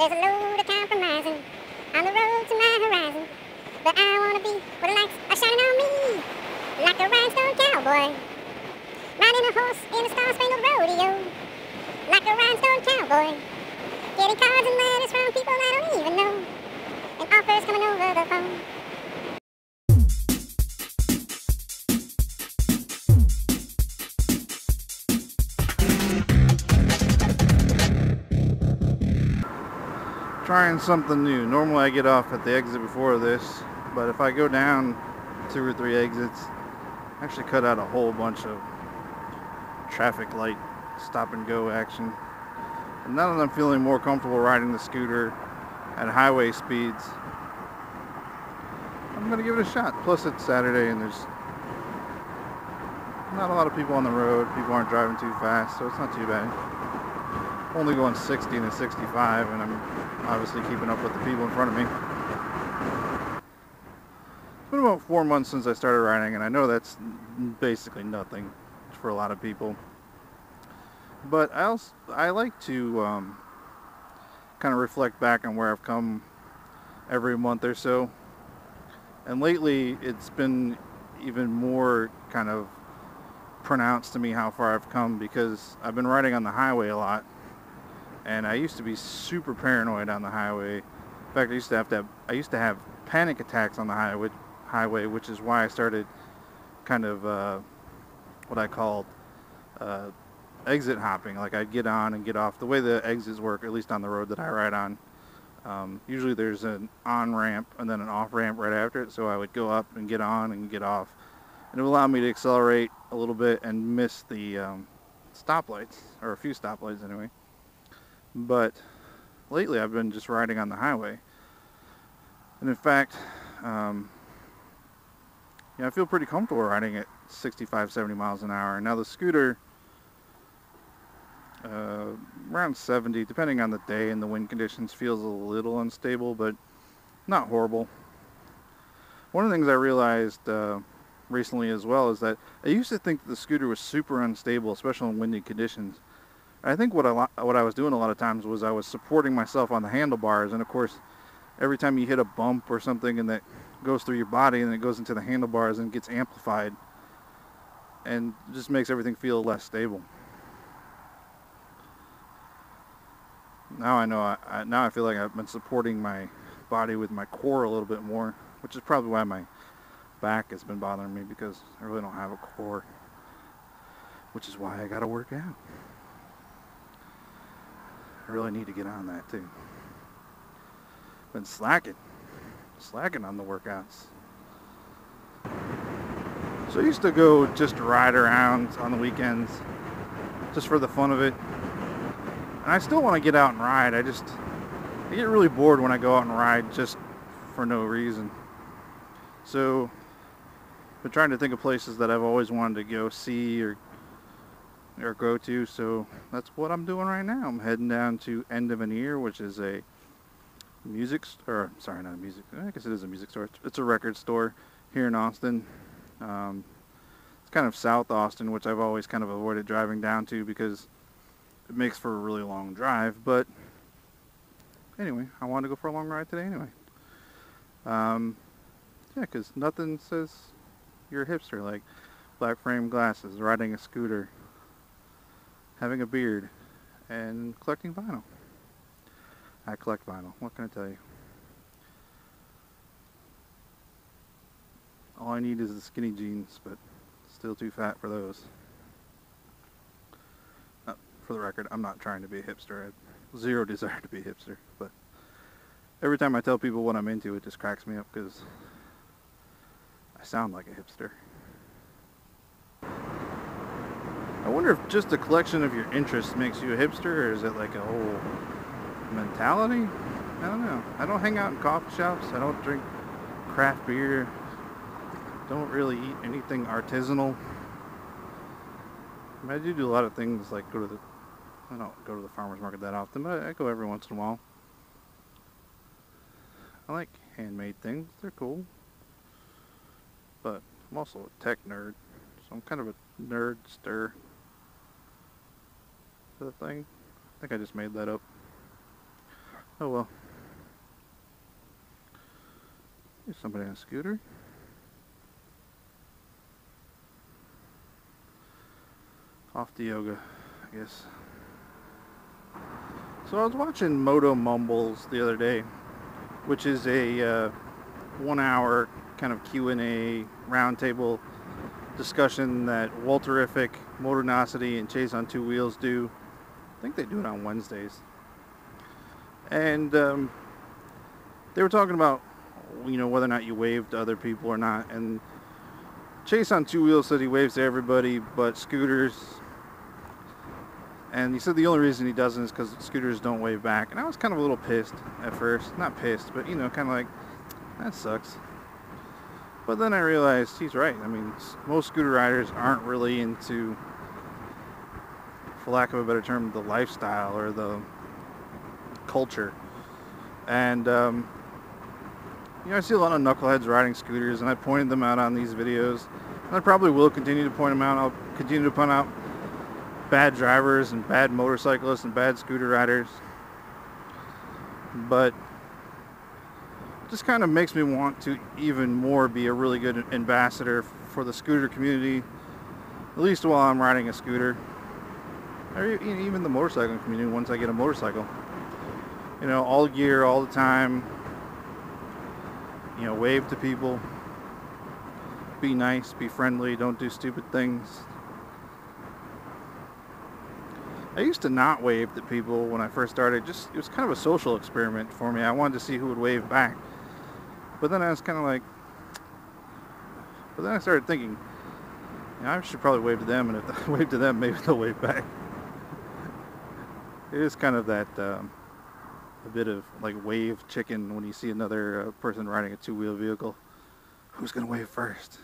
There's a load of compromising on the road to my horizon. But I wanna be where the lights are shining on me, like a rhinestone cowboy. Riding a horse in a star-spangled rodeo, like a rhinestone cowboy. Getting cards and letters from people I don't even know, and offers coming over the phone. Trying something new. Normally I get off at the exit before this, but if I go down two or three exits, I actually cut out a whole bunch of traffic light stop and go action. And now that I'm feeling more comfortable riding the scooter at highway speeds, I'm going to give it a shot. Plus it's Saturday and there's not a lot of people on the road. People aren't driving too fast, so it's not too bad. Only going 60 and 65 and I'm obviously keeping up with the people in front of me. It's been about four months since I started riding, and I know that's basically nothing for a lot of people. But I also I like to um, kind of reflect back on where I've come every month or so. And lately, it's been even more kind of pronounced to me how far I've come because I've been riding on the highway a lot and I used to be super paranoid on the highway. In fact, I used to have to have, I used to have panic attacks on the highway, highway, which is why I started kind of uh, what I called uh, exit hopping. Like I'd get on and get off. The way the exits work, at least on the road that I ride on, um, usually there's an on ramp and then an off ramp right after it. So I would go up and get on and get off, and it would allow me to accelerate a little bit and miss the um, stoplights or a few stoplights anyway. But lately I've been just riding on the highway. And in fact, um, yeah, I feel pretty comfortable riding at 65, 70 miles an hour. Now the scooter, uh, around 70, depending on the day and the wind conditions, feels a little unstable, but not horrible. One of the things I realized uh, recently as well is that I used to think the scooter was super unstable, especially in windy conditions. I think what I what I was doing a lot of times was I was supporting myself on the handlebars, and of course, every time you hit a bump or something and that goes through your body and it goes into the handlebars and gets amplified, and just makes everything feel less stable. Now I know I, I now I feel like I've been supporting my body with my core a little bit more, which is probably why my back has been bothering me because I really don't have a core, which is why I got to work out. I really need to get on that too. Been slacking, slacking on the workouts. So I used to go just ride around on the weekends, just for the fun of it. And I still want to get out and ride. I just, I get really bored when I go out and ride just for no reason. So, I've been trying to think of places that I've always wanted to go see or or go to. So that's what I'm doing right now. I'm heading down to End of an Ear, which is a music store. Sorry, not a music. I guess it is a music store. It's a record store here in Austin. Um, it's kind of South Austin, which I've always kind of avoided driving down to because it makes for a really long drive. But anyway, I wanted to go for a long ride today anyway. Um, yeah, because nothing says you're a hipster like black frame glasses, riding a scooter, having a beard, and collecting vinyl. I collect vinyl. What can I tell you? All I need is the skinny jeans, but still too fat for those. Uh, for the record, I'm not trying to be a hipster. Zero desire to be a hipster, but every time I tell people what I'm into, it just cracks me up because I sound like a hipster. I wonder if just a collection of your interests makes you a hipster, or is it like a whole mentality? I don't know. I don't hang out in coffee shops. I don't drink craft beer. Don't really eat anything artisanal. I, do do a lot of things like go to the. I don't go to the farmers market that often, but I go every once in a while. I like handmade things. They're cool. But I'm also a tech nerd, so I'm kind of a the thing. I think I just made that up. Oh well. Here's somebody on a scooter. Off to yoga, I guess. So I was watching Moto Mumbles the other day, which is a uh, one-hour kind of Q&A roundtable discussion that Walterific, Motornosity, and Chase on Two Wheels do. I think they do it on Wednesdays. And um, they were talking about, you know, whether or not you wave to other people or not. And Chase on Two Wheels said he waves to everybody but scooters. And he said the only reason he doesn't is because scooters don't wave back. And I was kind of a little pissed at first. Not pissed, but, you know, kind of like, that sucks. But then I realized he's right. I mean, most scooter riders aren't really into, for lack of a better term, the lifestyle or the culture. And, um, you know, I see a lot of knuckleheads riding scooters, and I pointed them out on these videos. And I probably will continue to point them out. I'll continue to point out bad drivers and bad motorcyclists and bad scooter riders. But just kind of makes me want to even more be a really good ambassador for the scooter community, at least while I'm riding a scooter. Or even the motorcycling community once I get a motorcycle. You know, all gear, all the time. You know, wave to people. Be nice, be friendly, don't do stupid things. I used to not wave to people when I first started. Just it was kind of a social experiment for me. I wanted to see who would wave back. But then I was kind of like, but then I started thinking, you know, I should probably wave to them, and if I wave to them, maybe they'll wave back. It is kind of that um, a bit of like wave chicken when you see another uh, person riding a two-wheel vehicle. Who's gonna wave first?